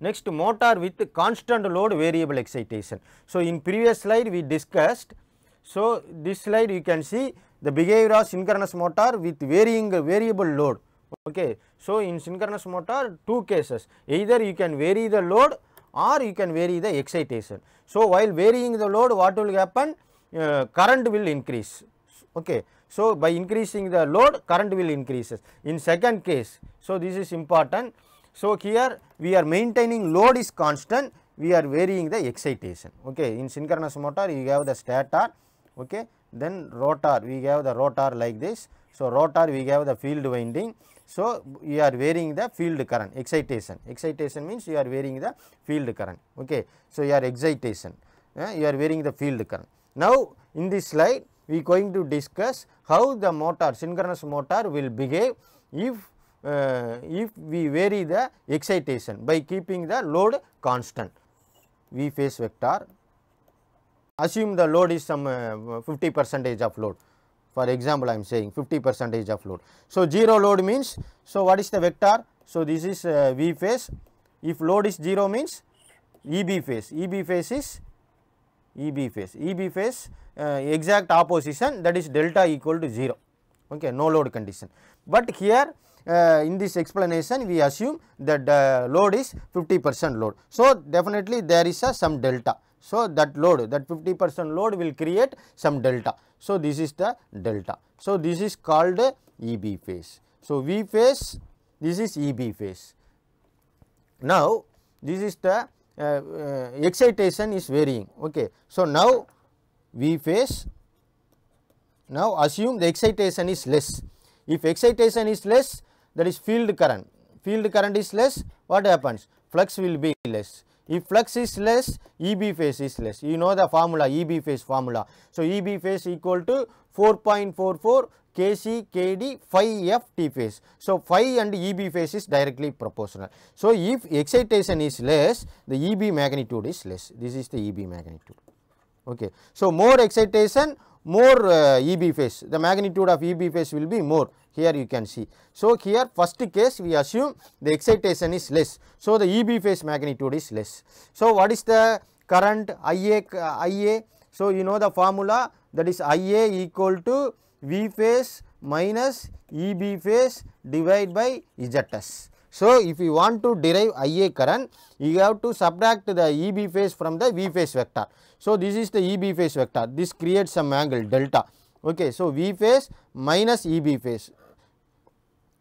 Next motor with constant load variable excitation. So, in previous slide we discussed. So, this slide you can see the behavior of synchronous motor with varying variable load. Okay. So, in synchronous motor two cases either you can vary the load or you can vary the excitation. So, while varying the load what will happen uh, current will increase. Okay. So, by increasing the load current will increases. In second case, so this is important. So, here we are maintaining load is constant, we are varying the excitation. Okay. In synchronous motor you have the stator, okay. then rotor we have the rotor like this. So, rotor we have the field winding. So, we are varying the field current excitation, excitation means you are varying the field current. Okay. So, you are excitation, uh, you are varying the field current. Now, in this slide we are going to discuss how the motor synchronous motor will behave if if we vary the excitation by keeping the load constant V phase vector assume the load is some uh, 50 percentage of load. For example I am saying 50 percentage of load. So, 0 load means so what is the vector? So this is uh, V phase. If load is 0 means EB phase. EB phase is EB phase. EB phase uh, exact opposition that is delta equal to 0 okay no load condition. But here uh, in this explanation we assume that uh, load is 50 percent load. So definitely there is a some delta. So that load that 50 percent load will create some delta. So this is the delta. So this is called eb phase. So v phase this is eb phase. Now this is the uh, uh, excitation is varying. Okay. So now v phase now assume the excitation is less. If excitation is less that is field current. Field current is less. What happens? Flux will be less. If flux is less eb phase is less. You know the formula eb phase formula. So eb phase equal to 4.44 kc kd phi f t phase. So phi and eb phase is directly proportional. So if excitation is less the eb magnitude is less. This is the eb magnitude. Okay. So more excitation more uh, eb phase. The magnitude of eb phase will be more here you can see so here first case we assume the excitation is less so the eb phase magnitude is less so what is the current ia ia so you know the formula that is ia equal to v phase minus eb phase divided by zs so, if you want to derive IA current, you have to subtract the EB phase from the V phase vector. So, this is the EB phase vector, this creates some angle delta. Okay. So, V phase minus EB phase.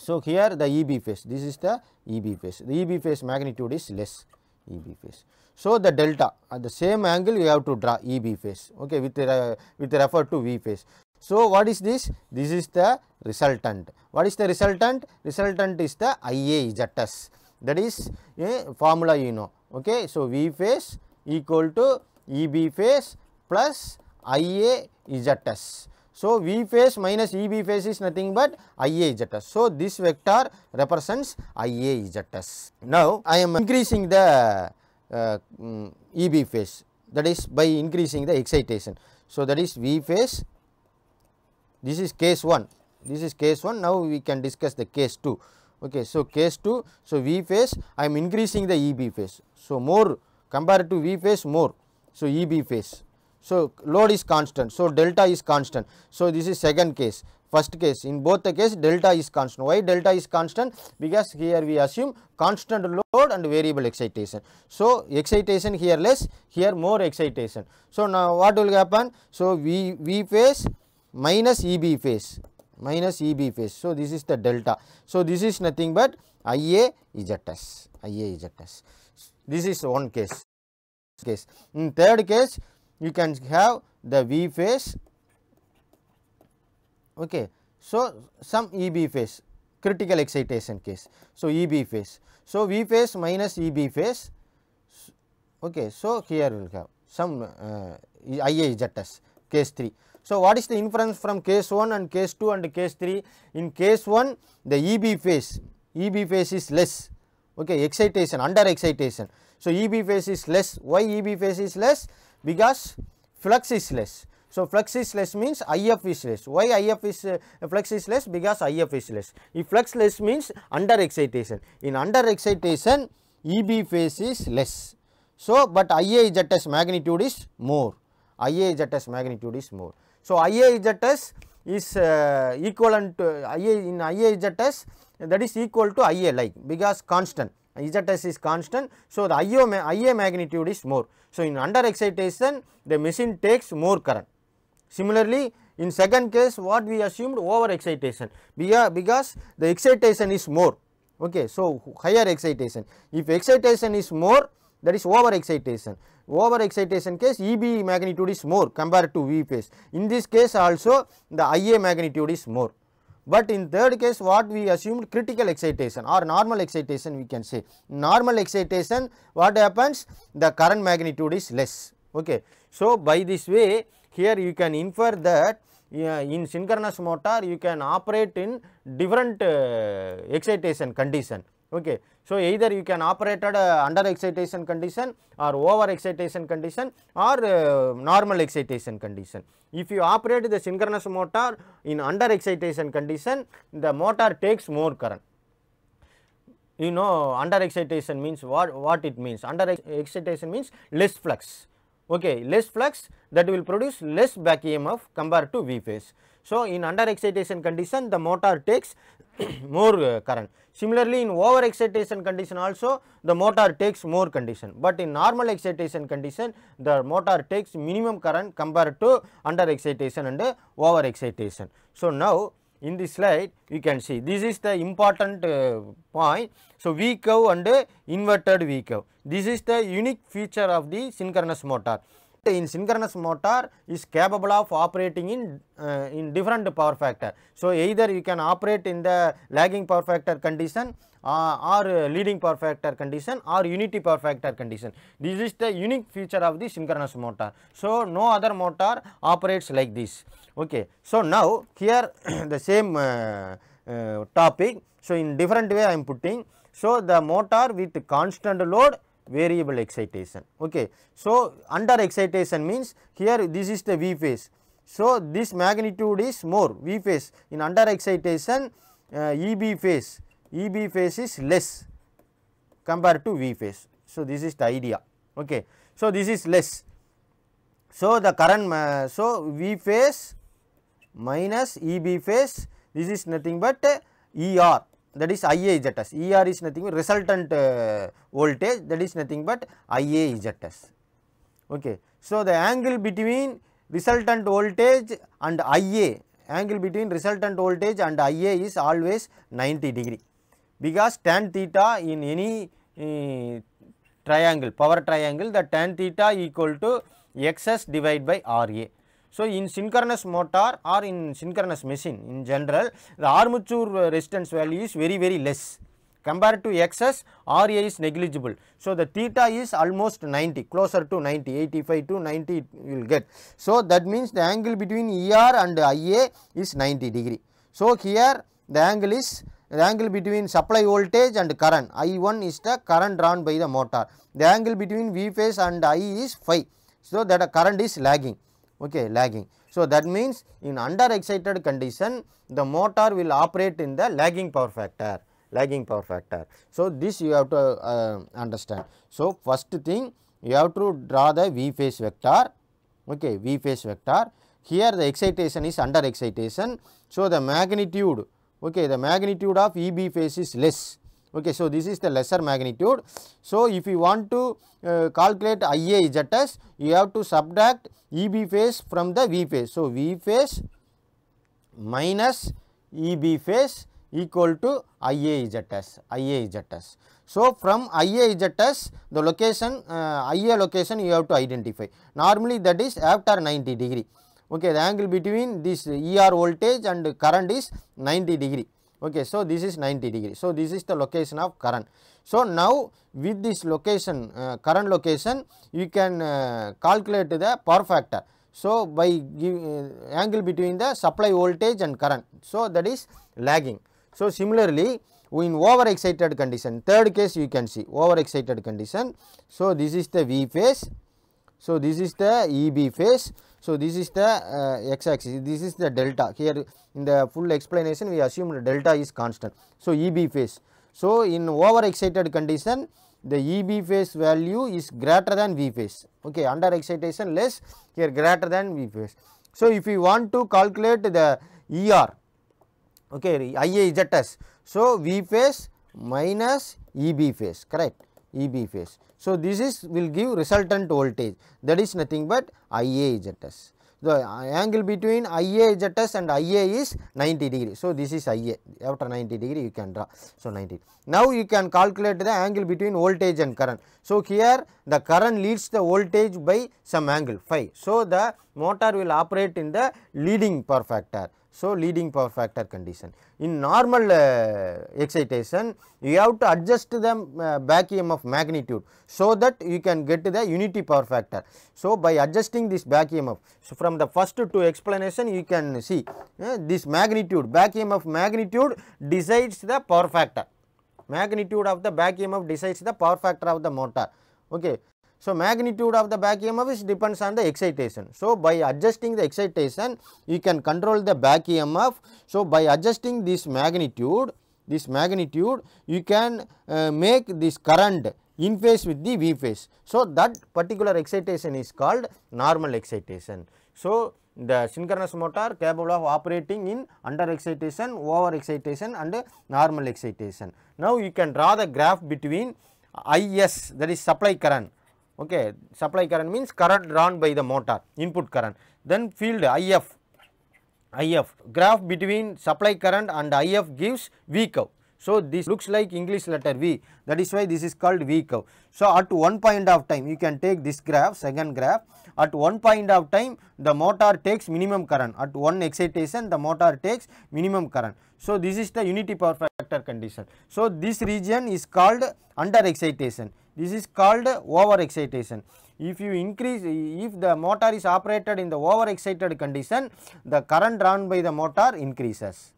So, here the EB phase, this is the EB phase, the EB phase magnitude is less EB phase. So, the delta at the same angle you have to draw EB phase okay, with, uh, with refer to V phase. So, what is this? This is the resultant. What is the resultant? Resultant is the IA ZS that is a formula you know. Okay. So, V phase equal to EB phase plus IA ZS. So, V phase minus EB phase is nothing but IA ZS. So, this vector represents IA ZS. Now, I am increasing the uh, um, EB phase. That is by increasing the excitation. So, that is V phase. This is case 1 this is case 1 now we can discuss the case 2 okay so case 2 so v phase i am increasing the eb phase. So more compared to v phase more. So eb phase so load is constant. So delta is constant. So this is second case. First case. In both the case delta is constant. Why delta is constant? Because here we assume constant load and variable excitation. So excitation here less here more excitation. So now what will happen? So v v phase minus EB phase. Minus EB phase. So, this is the delta. So, this is nothing but IA IA. This is one case. case. In third case, you can have the V phase. Okay. So, some EB phase, critical excitation case. So, EB phase. So, V phase minus EB phase. Okay. So, here we will have some uh, IA ZS, case 3. So, what is the inference from case 1 and case 2 and case 3? In case 1 the EB phase, EB phase is less, okay, excitation, under excitation. So, EB phase is less, why EB phase is less? Because flux is less. So, flux is less means IF is less. Why IF is uh, flux is less? Because IF is less. If flux less means under excitation. In under excitation, EB phase is less. So, but IAZS magnitude is more, IAZS magnitude is more. So, IAZS is uh, equivalent to IA in IAZS that is equal to IA like because constant ZS is constant. So, the ma IA magnitude is more. So, in under excitation the machine takes more current. Similarly, in second case what we assumed over excitation because the excitation is more okay. So, higher excitation if excitation is more that is over excitation over excitation case EB magnitude is more compared to V phase in this case also the IA magnitude is more but in third case what we assumed? Critical excitation or normal excitation we can say. Normal excitation what happens? The current magnitude is less. Okay. So by this way here you can infer that uh, in synchronous motor you can operate in different uh, excitation condition okay. So either you can operate at under excitation condition or over excitation condition or uh, normal excitation condition. If you operate the synchronous motor in under excitation condition the motor takes more current. You know under excitation means what what it means? Under ex excitation means less flux. Okay. Less flux that will produce less back emf compared to v phase so in under excitation condition the motor takes more uh, current. Similarly in over excitation condition also the motor takes more condition. But in normal excitation condition the motor takes minimum current compared to under excitation and uh, over excitation so now in this slide you can see. This is the important uh, point. So, V curve and inverted V curve. This is the unique feature of the synchronous motor. In synchronous motor is capable of operating in uh, in different power factor. So, either you can operate in the lagging power factor condition uh, or uh, leading power factor condition or unity power factor condition. This is the unique feature of the synchronous motor. So, no other motor operates like this. Okay. So, now here the same uh, uh, topic. So, in different way I am putting. So, the motor with constant load variable excitation. Okay. So, under excitation means here this is the V phase. So, this magnitude is more V phase in under excitation uh, EB phase EB phase is less compared to V phase. So, this is the idea. Okay. So, this is less. So, the current uh, so V phase minus EB phase this is nothing but ER that is IAZS ER is nothing but resultant uh, voltage that is nothing but IAZS. Okay. So, the angle between resultant voltage and IA angle between resultant voltage and IA is always 90 degree because tan theta in any uh, triangle power triangle the tan theta equal to XS divided by RA. So, in synchronous motor or in synchronous machine in general the armature resistance value is very very less compared to XS RA is negligible. So, the theta is almost 90 closer to 90 85 to 90 you will get. So, that means the angle between ER and IA is 90 degree. So, here the angle is the angle between supply voltage and current I1 is the current drawn by the motor. The angle between V phase and I is phi. So, that current is lagging okay lagging. So, that means in under excited condition the motor will operate in the lagging power factor lagging power factor. So, this you have to uh, understand. So, first thing you have to draw the V phase vector okay V phase vector here the excitation is under excitation. So, the magnitude okay the magnitude of EB phase is less okay so this is the lesser magnitude. So if you want to uh, calculate IA ZS you have to subtract EB phase from the V phase. So V phase minus EB phase equal to IA ZS IA ZS so from IA ZS the location uh, IA location you have to identify. Normally that is after 90 degree. Okay the angle between this ER voltage and current is 90 degree okay so this is 90 degree. So this is the location of current. So now with this location uh, current location you can uh, calculate the power factor. So by give, uh, angle between the supply voltage and current. So that is lagging. So similarly in over excited condition third case you can see over excited condition. So this is the v phase so this is the eb phase so, this is the uh, x axis, this is the delta here in the full explanation we assume delta is constant. So, EB phase. So, in over excited condition the EB phase value is greater than V phase. Okay, under excitation less here greater than V phase. So, if you want to calculate the ER, okay, IAZS. So, V phase minus EB phase, correct, EB phase. So, this is will give resultant voltage that is nothing but IAZS. The uh, angle between IAZS and IA is 90 degree. So, this is IA after 90 degree you can draw. So, 90. Now, you can calculate the angle between voltage and current. So, here the current leads the voltage by some angle phi. So, the motor will operate in the leading power factor. So, leading power factor condition. In normal uh, excitation, you have to adjust the uh, back EMF magnitude, so that you can get the unity power factor. So, by adjusting this back EMF, so from the first two explanation you can see uh, this magnitude, back EMF magnitude decides the power factor. Magnitude of the back EMF decides the power factor of the motor. Okay. So, magnitude of the back EMF is depends on the excitation. So, by adjusting the excitation you can control the back EMF. So, by adjusting this magnitude this magnitude you can uh, make this current in phase with the V phase. So, that particular excitation is called normal excitation. So, the synchronous motor capable of operating in under excitation, over excitation and normal excitation. Now, you can draw the graph between IS that is supply current okay supply current means current drawn by the motor input current. Then field if if graph between supply current and if gives v curve. So this looks like english letter v that is why this is called v curve. So at one point of time you can take this graph second graph. At one point of time the motor takes minimum current. At one excitation the motor takes minimum current. So this is the unity power factor condition. So this region is called under excitation this is called over excitation. If you increase, if the motor is operated in the over excited condition, the current drawn by the motor increases.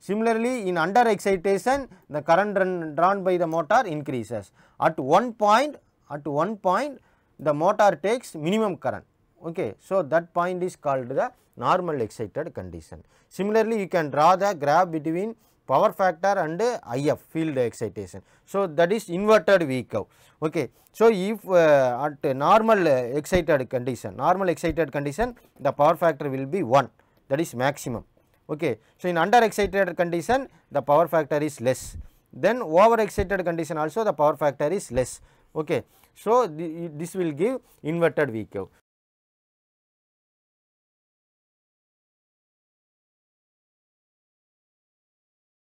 Similarly, in under excitation, the current drawn by the motor increases. At one point, at one point, the motor takes minimum current. Okay. So, that point is called the normal excited condition. Similarly, you can draw the graph between power factor and IF field excitation. So, that is inverted V curve. Okay. So, if uh, at normal excited condition, normal excited condition the power factor will be 1 that is maximum. Okay. So, in under excited condition the power factor is less then over excited condition also the power factor is less. Okay. So, this will give inverted V curve.